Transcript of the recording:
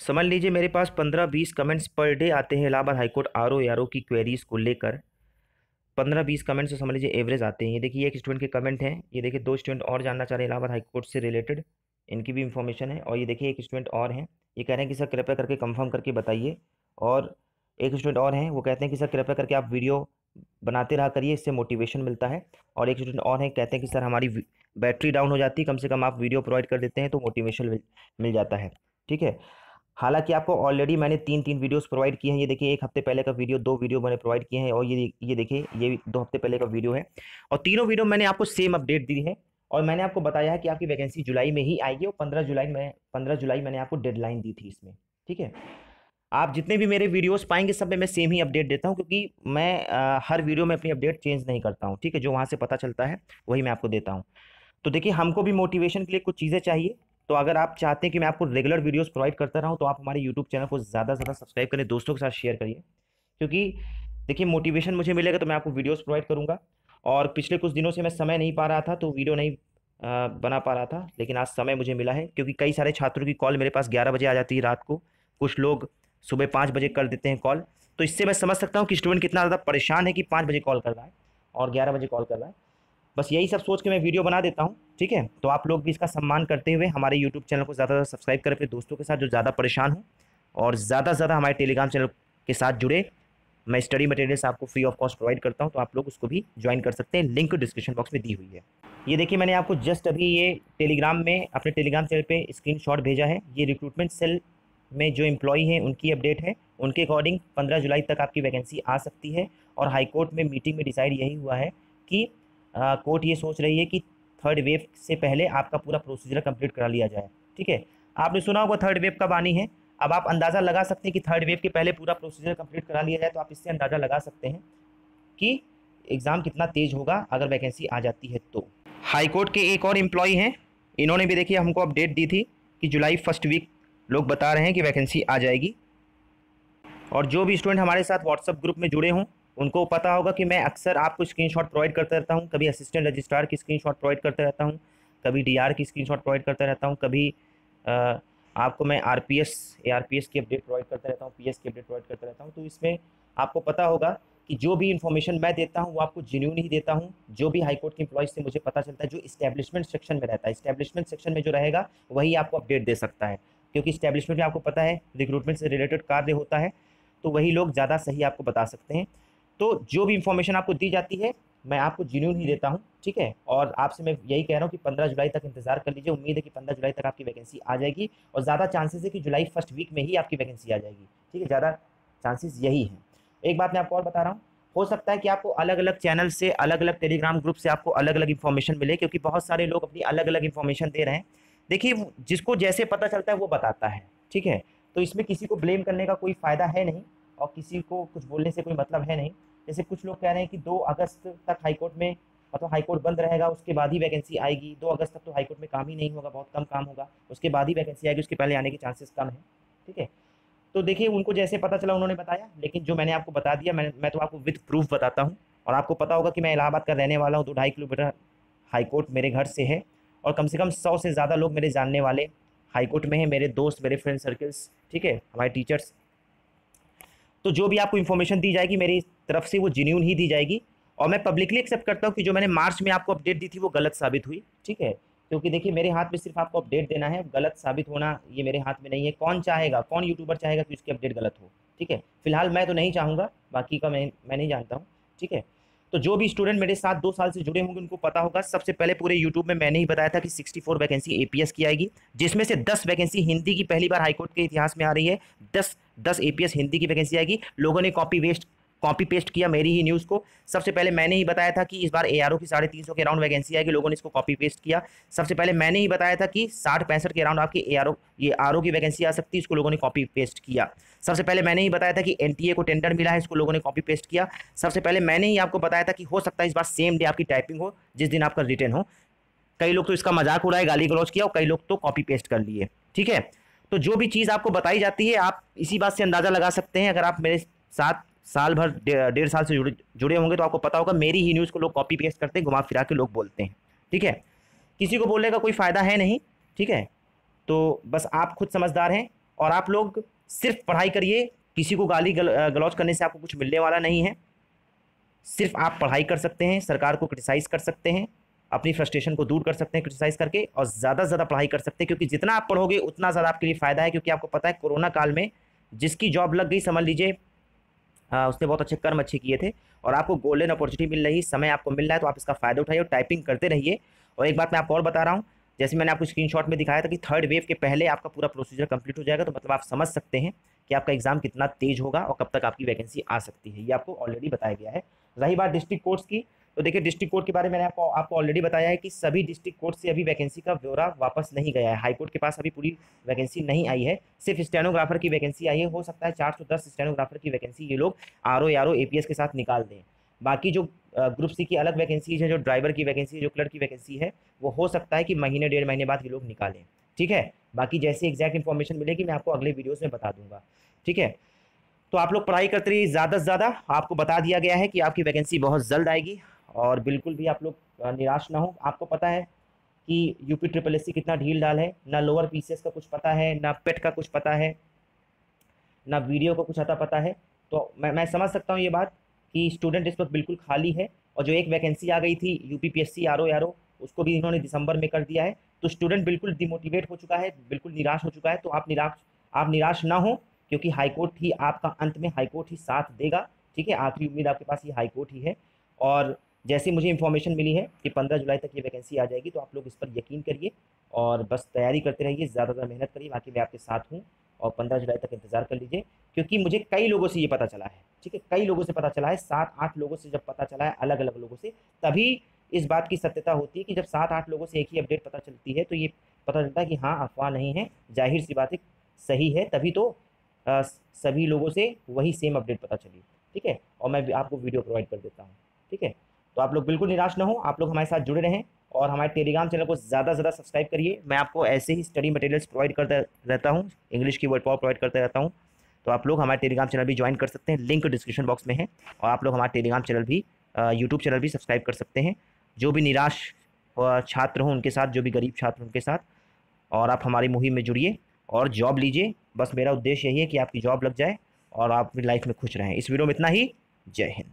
समझ लीजिए मेरे पास पंद्रह बीस कमेंट्स पर डे आते हैं Allahabad high court R O R O की क्वेरीज को लेकर। पंद्रह बीस कमेंट्स तो समझ लीजिए एवरेज आते हैं। ये देखिए एक स्टूडेंट के कमेंट हैं। ये देखिए दो स्टूडेंट और जानना चाह रहे हैं इलाहाबाद हाईकोर्ट से रिलेटेड इनकी भी इन्फॉर्मेशन है। और ये देखिए एक स्टूडेंट और हैं। ये कह रहे हैं कि सर कृपया करके कंफर्म करके बताइए। और एक स्टूडेंट और हैं। वो कहते हैं कि सर कृपया करके आप वीडियो बनाते रहा करिए। इससे मोटिवेशन मिलता है। और एक स्टूडेंट और हैं। कहते हैं कि सर हमारी बैटरी डाउन हो जाती है। कम से कम आप वीडियो प्रोवाइड कर देते हैं तो मोटिवेशन मिल, मिल जाता है। ठीक है? हालाँकि आपको ऑलरेडी मैंने तीन तीन वीडियोस प्रोवाइड किए हैं। ये देखिए, एक हफ़्ते पहले का वीडियो दो वीडियो मैंने प्रोवाइड किए हैं और ये ये देखिए, ये दो हफ़्ते पहले का वीडियो है। और तीनों वीडियो मैंने आपको सेम अपडेट दी है और मैंने आपको बताया है कि आपकी वैकेंसी जुलाई में ही आएगी और पंद्रह जुलाई में, पंद्रह जुलाई मैंने आपको डेडलाइन दी थी इसमें, ठीक है? आप जितने भी मेरे वीडियोस पाएँगे, सब में मैं सेम ही अपडेट देता हूँ क्योंकि मैं हर वीडियो में अपनी अपडेट चेंज नहीं करता हूँ, ठीक है? जो वहाँ से पता चलता है, वही मैं आपको देता हूँ। तो देखिए, हमको भी मोटिवेशन के लिए कुछ चीज़ें चाहिए। तो अगर आप चाहते हैं कि मैं आपको रेगुलर वीडियोस प्रोवाइड करता रहूँ तो आप हमारे यूट्यूब चैनल को ज़्यादा से ज़्यादा सब्सक्राइब करें, दोस्तों के साथ शेयर करिए। क्योंकि देखिए मोटिवेशन मुझे मिलेगा तो मैं आपको वीडियोस प्रोवाइड करूँगा। और पिछले कुछ दिनों से मैं समय नहीं पा रहा था तो वीडियो नहीं बना पा रहा था, लेकिन आज समय मुझे मिला है। क्योंकि कई सारे छात्रों की कॉल मेरे पास ग्यारह बजे आ जाती है रात को। कुछ लोग सुबह पाँच बजे कर देते हैं कॉल तो इससे मैं समझ सकता हूँ कि स्टूडेंट कितना ज़्यादा परेशान है कि पाँच बजे कॉल कर रहा है और ग्यारह बजे कॉल कर रहा है। बस यही सब सोच के मैं वीडियो बना देता हूँ, ठीक है? तो आप लोग भी इसका सम्मान करते हुए हमारे यूट्यूब चैनल को ज़्यादा ज़्यादा सब्सक्राइब करें, अपने दोस्तों के साथ जो ज़्यादा परेशान हो और ज़्यादा से ज़्यादा हमारे टेलीग्राम चैनल के साथ जुड़े। मैं स्टडी मटेरियल्स आपको फ्री ऑफ़ कॉस्ट प्रोवाइड करता हूँ तो आप लोग उसको भी ज्वाइन कर सकते हैं। लिंक डिस्क्रिप्शन बॉक्स में दी हुई है। ये देखिए, मैंने आपको जस्ट अभी ये टेलीग्राम में, अपने टेलीग्राम चैनल पे स्क्रीनशॉट भेजा है। ये रिक्रूटमेंट सेल में जो एम्प्लॉई हैं, उनकी अपडेट है। उनके अकॉर्डिंग पंद्रह जुलाई तक आपकी वैकेंसी आ सकती है और हाईकोर्ट में मीटिंग में डिसाइड यही हुआ है कि कोर्ट ये सोच रही है कि थर्ड वेव से पहले आपका पूरा प्रोसीजर कंप्लीट करा लिया जाए, ठीक है? आपने सुना होगा थर्ड वेव कब आनी है। अब आप अंदाज़ा लगा सकते हैं कि थर्ड वेव के पहले पूरा प्रोसीजर कंप्लीट करा लिया जाए तो आप इससे अंदाज़ा लगा सकते हैं कि एग्ज़ाम कितना तेज़ होगा, अगर वैकेंसी आ जाती है तो। हाई कोर्ट के एक और एम्प्लॉय हैं। इन्होंने भी देखिए, हमको अपडेट दी थी कि जुलाई फ़र्स्ट वीक लोग बता रहे हैं कि वैकेंसी आ जाएगी। और जो भी स्टूडेंट हमारे साथ व्हाट्सअप ग्रुप में जुड़े हों उनको पता होगा कि मैं अक्सर आपको स्क्रीनशॉट प्रोवाइड करता रहता हूँ कभी असिस्टेंट रजिस्ट्रार की स्क्रीनशॉट प्रोवाइड करता रहता हूँ कभी डीआर की स्क्रीनशॉट प्रोवाइड करता रहता हूँ कभी आ, आपको मैं R P S R P S की अपडेट प्रोवाइड करता रहता हूँ पी एस की अपडेट प्रोवाइड करता रहता हूँ तो इसमें आपको पता होगा कि जो भी इन्फॉर्मेशन मैं देता हूँ वो आपको जेन्यून ही देता हूँ जो भी हाईकोर्ट के इंप्लॉयज़ से मुझे पता चलता है जो इस्टेब्लिशमेंट सेक्शन में रहता है इस्टेब्लिशमेंट सेक्शन में जो रहेगा वही आपको अपडेट दे सकता है क्योंकि इस्टेब्लिशमेंट में आपको पता है रिक्रूटमेंट से रिलेटेड कार्य होता है तो वही लोग ज़्यादा सही आपको बता सकते हैं। तो जो भी इन्फॉर्मेशन आपको दी जाती है, मैं आपको जिन्यून ही देता हूँ, ठीक है? और आपसे मैं यही कह रहा हूँ कि पंद्रह जुलाई तक इंतज़ार कर लीजिए। उम्मीद है कि पंद्रह जुलाई तक आपकी वैकेंसी आ जाएगी और ज़्यादा चांसेस है कि जुलाई फ़र्स्ट वीक में ही आपकी वैकेंसी आ जाएगी, ठीक है? ज़्यादा चांसेस यही हैं। एक बात मैं आपको और बता रहा हूँ, हो सकता है कि आपको अलग अलग चैनल से अलग अलग टेलीग्राम ग्रुप से आपको अलग अलग इन्फॉर्मेशन मिले, क्योंकि बहुत सारे लोग अपनी अलग अलग इन्फॉर्मेशन दे रहे हैं। देखिए, जिसको जैसे पता चलता है, वो बताता है, ठीक है? तो इसमें किसी को ब्लेम करने का कोई फ़ायदा है नहीं और किसी को कुछ बोलने से कोई मतलब है नहीं। जैसे कुछ लोग कह रहे हैं कि दो अगस्त तक हाईकोर्ट में मतलब हाईकोर्ट बंद रहेगा, उसके बाद ही वैकेंसी आएगी। दो अगस्त तक तो हाईकोर्ट में काम ही नहीं होगा, बहुत कम काम होगा। उसके बाद ही वैकेंसी आएगी, उसके पहले आने के चांसेस कम है, ठीक है? तो देखिए, उनको जैसे पता चला, उन्होंने बताया, लेकिन जो मैंने आपको बता दिया, मैं मैं तो आपको विद प्रूफ बताता हूँ। और आपको पता होगा कि मैं इलाहाबाद का रहने वाला हूँ तो ढाई किलोमीटर हाईकोर्ट मेरे घर से है। और कम से कम सौ से ज़्यादा लोग मेरे जानने वाले हाईकोर्ट में है, मेरे दोस्त, मेरे फ्रेंड सर्कल्स ठीक है? हमारे टीचर्स तो जो भी आपको इन्फॉर्मेशन दी जाएगी, मेरी तरफ़ से वो जेन्यून ही दी जाएगी। और मैं पब्लिकली एक्सेप्ट करता हूँ कि जो मैंने मार्च में आपको अपडेट दी थी, वो गलत साबित हुई, ठीक है? क्योंकि देखिए, मेरे हाथ में सिर्फ़ आपको अपडेट देना है, गलत साबित होना ये मेरे हाथ में नहीं है। कौन चाहेगा, कौन यूट्यूबर चाहेगा कि उसकी अपडेट गलत हो, ठीक है? फ़िलहाल मैं तो नहीं चाहूँगा, बाकी का मैं मैं नहीं जानता हूँ, ठीक है? तो जो भी स्टूडेंट मेरे साथ दो साल से जुड़े होंगे, उनको पता होगा, सबसे पहले पूरे यूट्यूब में मैंने ही बताया था कि 64 वैकेंसी एपीएस की आएगी, जिसमें से 10 वैकेंसी हिंदी की पहली बार हाईकोर्ट के इतिहास में आ रही है 10 10 एपीएस हिंदी की वैकेंसी आएगी, लोगों ने कॉपी वेस्ट कॉपी पेस्ट किया मेरी ही न्यूज़ को। सबसे पहले मैंने ही बताया था कि इस बार एआरओ की साढ़े तीन सौ के अराउंड वैकेंसी आएगी, लोगों ने इसको कॉपी पेस्ट किया। सबसे पहले मैंने ही बताया था कि साठ पैंसठ के अराउंड आपकी ए आर ये आर की वैकेंसी आ सकती है, इसको लोगों ने कॉपी पेस्ट किया। सबसे पहले मैंने ही बताया था कि एनटीए को टेंडर मिला है, इसको लोगों ने कॉपी पेस्ट किया। सबसे पहले मैंने ही आपको बताया था कि हो सकता है इस बार सेम डे आपकी टाइपिंग हो, जिस दिन आपका रिटर्न हो। कई लोग तो इसका मज़ाक उड़ाए, गाली गलौज किया और कई लोग तो कॉपी पेस्ट कर लिए, ठीक है? तो जो भी चीज़ आपको बताई जाती है, आप इसी बात से अंदाज़ा लगा सकते हैं। अगर आप मेरे साथ साल भर डेढ़ साल से जुड़े जुड़े होंगे तो आपको पता होगा मेरी ही न्यूज़ को लोग कॉपी पेस्ट करते हैं घुमा फिरा के लोग बोलते हैं। ठीक है? किसी को बोलने का कोई फ़ायदा है नहीं ठीक है? तो बस आप खुद समझदार हैं और आप लोग सिर्फ़ पढ़ाई करिए किसी को गाली गल, गलौज करने से आपको कुछ मिलने वाला नहीं है। सिर्फ़ आप पढ़ाई कर सकते हैं सरकार को क्रिटिसाइज़ कर सकते हैं अपनी फ्रस्ट्रेशन को दूर कर सकते हैं क्रिटिसाइज़ करके और ज़्यादा से ज़्यादा पढ़ाई कर सकते हैं क्योंकि जितना आप पढ़ोगे उतना ज़्यादा आपके लिए फ़ायदा है क्योंकि आपको पता है कोरोना काल में जिसकी जॉब लग गई समझ लीजिए उसने बहुत अच्छे कर्म अच्छे किए थे और आपको गोल्डन अपॉर्चुनिटी मिल रही, समय आपको मिल रहा है तो आप इसका फ़ायदा उठाइए और टाइपिंग करते रहिए। और एक बात मैं आपको और बता रहा हूँ, जैसे मैंने आपको स्क्रीनशॉट में दिखाया था कि थर्ड वेव के पहले आपका पूरा प्रोसीजर कंप्लीट हो जाएगा तो मतलब आप समझ सकते हैं कि आपका एग्ज़ाम कितना तेज होगा और कब तक आपकी वैकेंसी आ सकती है, ये आपको ऑलरेडी बताया गया है। रही बात डिस्ट्रिक्ट कोर्ट्स की तो देखिए डिस्ट्रिक्ट कोर्ट के बारे में मैंने आपको आपको ऑलरेडी बताया है कि सभी डिस्ट्रिक्ट कोर्ट से अभी वैकेंसी का ब्यौरा वापस नहीं गया है। हाईकोर्ट के पास अभी पूरी वैकेंसी नहीं आई है। सिर्फ़ स्टेनोग्राफर की वैकेंसी आई है। हो सकता है चार सौ दस स्टेनोग्राफर की वैकेंसी ये लोग R O R O A P S के साथ निकाल दें। बाकी जो ग्रुप सी की अलग वैकेंसीज है, जो ड्राइवर की वैकेंसी है, जो क्लर्क की वैकेंसी है, वो हो सकता है कि महीने, डेढ़ महीने बाद ये लोग निकालें। ठीक है? बाकी जैसे एग्जैक्ट इन्फॉर्मेशन मिलेगी, मैं आपको अगले वीडियोज़ में बता दूँगा। ठीक है? तो आप लोग पढ़ाई करते रहिए ज़्यादा से ज़्यादा। आपको बता दिया गया है कि आपकी वैकेंसी बहुत जल्द आएगी। और बिल्कुल भी आप लोग निराश ना हो। आपको पता है कि यूपी ट्रिपल एससी कितना ढील डाल है। ना लोअर पीसीएस का कुछ पता है, ना पेट का कुछ पता है, ना वीडियो का कुछ आता पता है। तो मैं मैं समझ सकता हूँ ये बात कि स्टूडेंट इस वक्त बिल्कुल खाली है और जो एक वैकेंसी आ गई थी U P P S C R O R O उसको भी इन्होंने दिसंबर में कर दिया है। तो स्टूडेंट बिल्कुल डिमोटिवेट हो चुका है, बिल्कुल निराश हो चुका है। तो आप निराश आप निराश ना हो क्योंकि हाईकोर्ट ही आपका अंत में हाईकोर्ट ही साथ देगा। ठीक है, आखिरी उम्मीद आपके पास ये हाईकोर्ट ही है। और जैसे मुझे इन्फॉर्मेशन मिली है कि पंद्रह जुलाई तक ये वैकेंसी आ जाएगी तो आप लोग इस पर यकीन करिए और बस तैयारी करते रहिए ज़्यादा ज़्यादा मेहनत करिए बाकी मैं आपके साथ हूँ और पंद्रह जुलाई तक इंतज़ार कर लीजिए क्योंकि मुझे कई लोगों से ये पता चला है ठीक है? कई लोगों से पता चला है सात आठ लोगों से जब पता चला है अलग अलग लोगों से तभी इस बात की सत्यता होती है कि जब सात आठ लोगों से एक ही अपडेट पता चलती है तो ये पता चलता है कि हाँ अफवाह नहीं है ज़ाहिर सी बात सही है तभी तो आ, सभी लोगों से वही सेम अपडेट पता चली ठीक है? और मैं आपको वीडियो प्रोवाइड कर देता हूँ ठीक है? तो आप लोग बिल्कुल निराश ना हो, आप लोग हमारे साथ जुड़े रहें और हमारे टेलीग्राम चैनल को ज़्यादा से ज़्यादा सब्सक्राइब करिए। मैं आपको ऐसे ही स्टडी मटेरियल्स प्रोवाइड करता रहता हूँ इंग्लिश की वर्ड पावर प्रोवाइड करता रहता हूँ। तो आप लोग हमारे टेलीग्राम चैनल भी ज्वाइन कर सकते हैं लिंक डिस्क्रिप्शन बॉक्स में है और आप लोग हमारे टेलीग्राम चैनल भी यूट्यूब चैनल भी सब्सक्राइब कर सकते हैं। जो भी निराश छात्र हों उनके साथ, जो भी गरीब छात्र उनके साथ और आप हमारी मुहिम में जुड़िए और जॉब लीजिए। बस मेरा उद्देश्य यही है कि आपकी जॉब लग जाए और आप अपनी लाइफ में खुश रहें। इस वीडियो में इतना ही। जय हिंद।